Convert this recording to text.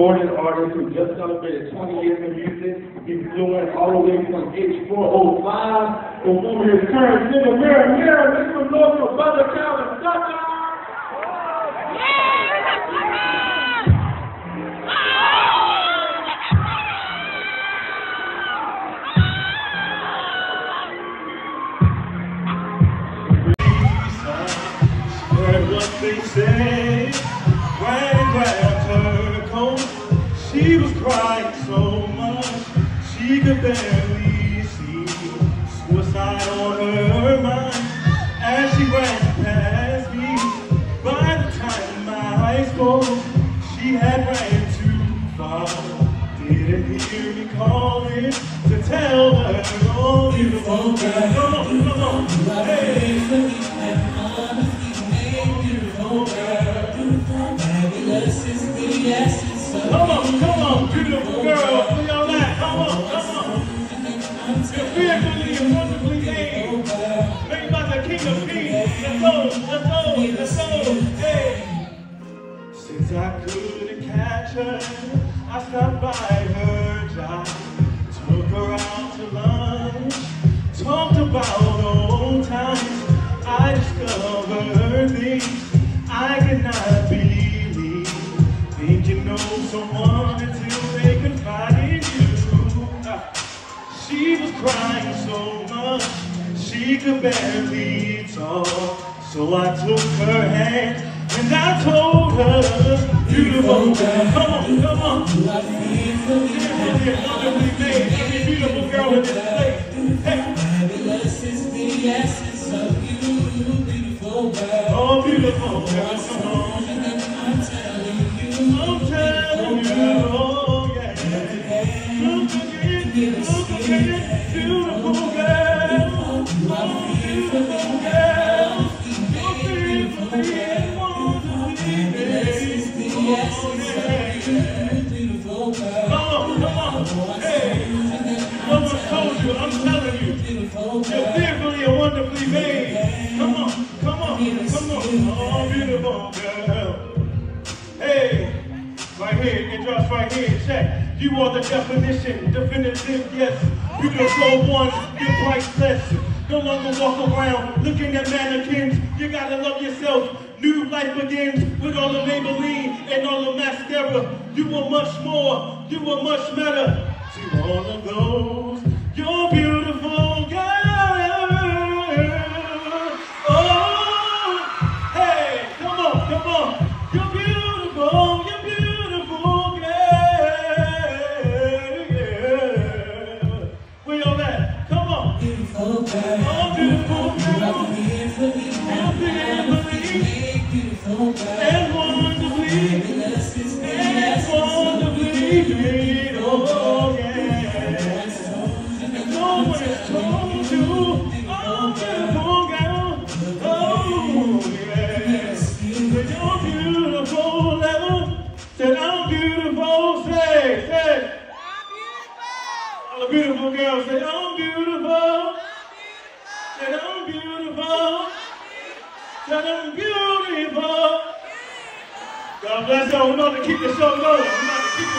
Jordan artist who just celebrated 20 years in music. He's fluent all the way from H405. And over his current single, Mirror, Mirror, Mr. Local Brother Calvin Tucker. Heard what they say, her coat. She was crying so much she could barely see. Suicide on her mind as she ran past me. By the time my closed, she had ran too far. Didn't hear me calling to tell her, oh, come on, come on, hey. Wonderfully made. By the King of go, let's. Hey. Since I couldn't catch her, I stopped by her She was crying so much she could barely talk. So I took her hand and I told her, beautiful girl, come on, come on. Fearfully and wonderfully made, every beautiful girl in this place. Hey. Oh, beautiful girl, come on. You are beautifully wonderfully made. Come on, come on, come on. Oh, beautiful girl. Hey, right here, get dressed right here. Check. You are the definition, definitive, yes. Beautiful one, you're priceless. No longer walk around looking at mannequins. You gotta love yourself. New life begins with all the Maybelline and all the mascara. You were much more, you were much better. To all of those, you're beautiful, girl. Oh, hey, come on, come on. You're beautiful, beautiful girls say, I'm beautiful. Said I'm beautiful. Said I'm beautiful. God bless y'all. We're going to keep the show going.